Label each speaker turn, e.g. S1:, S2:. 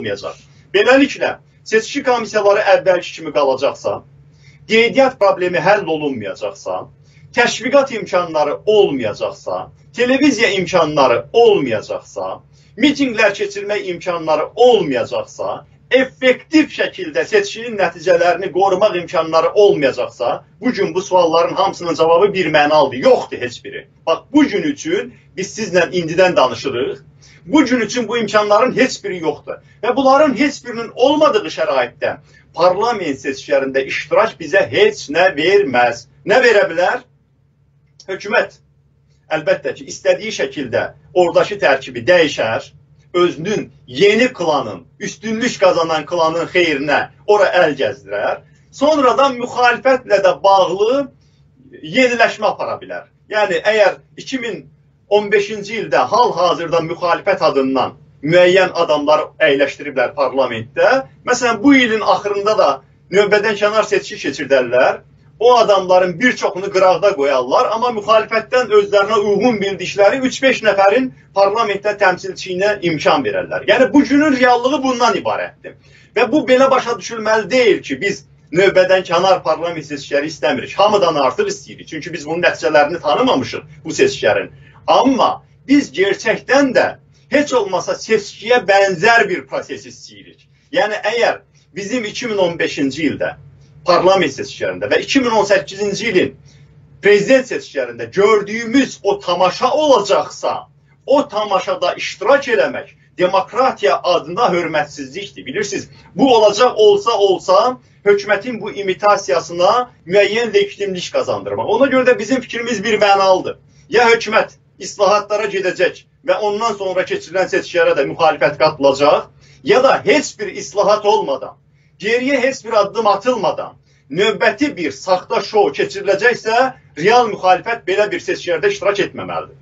S1: olmayacaq. Beləliklə, seçki komissiyaları əvvəlki kimi qalacaqsa, qeydiyyat problemi həll olunmayacaqsa, təşviqat imkanları olmayacaqsa, televiziya imkanları olmayacaqsa, mitinqlər keçirmək imkanları olmayacaqsa, effektiv şəkildə seçkinin nəticələrini qorumaq imkanları olmayacaqsa, bu gün bu sualların hamısının cavabı bir mənalıdır, yoxdur heç biri. Bax, bu gün üçün biz sizlə indidən danışırıq. Bu gün üçün bu imkanların heç biri yoxdur. Və bunların heç birinin olmadığı şəraitdə parlament seçkilərində iştirak bizə heç nə verməz. Nə verə bilər? Hökumət əlbəttə ki, istədiyi şəkildə oradakı tərkibi dəyişər, özünün yeni klanın, üstünlük qazanan klanın xeyrinə ora əl gəzdirər. Sonradan müxalifətlə də bağlı yeniləşmə apara bilər. Yəni əgər 2015-ci ildə hal-hazırda müxalifət adından müəyyən adamlar əyləşdiriblər parlamentdə, məsələn bu ilin axırında da növbədən kənar seçki keçirdərlər. O adamların bir çoxunu qıraqda qoyarlar, amma müxalifətdən özlərinə uyğun bildikləri 3-5 nəfərin parlamentdə təmsilçiliyinə imkan verərlər. Yəni bu günün reallığı bundan ibarətdir. Və bu belə başa düşülməli deyil ki, biz növbədən kənar parlament seçkiləri istəmirik. Hamıdan artıq istəyirik. Çünki biz bunun nəticələrini tanımamışıq bu seçkilərin. Amma biz gerçəkdən də heç olmasa seçkiyə bənzər bir proses istəyirik. Yəni əgər bizim 2015-ci ildə parlament seçkilərində və 2018-ci ilin prezident seçkilərində gördüyümüz o tamaşa olacaqsa, o tamaşada iştirak eləmək demokratiya adına hörmətsizlikdir. Bilirsiniz, bu olacaq olsa olsa hökumətin bu imitasiyasına müəyyən legitimlik qazandırmaq. Ona görə də bizim fikrimiz bir mənalıdır. Ya hökumət islahatlara gedəcək və ondan sonra keçirilən seçkilərə də müxalifət qatılacaq, ya da heç bir islahat olmadan geriyə heç bir addım atılmadan növbəti bir saxta şou keçiriləcəksə, real müxalifət belə bir seçkilərdə iştirak etməməlidir.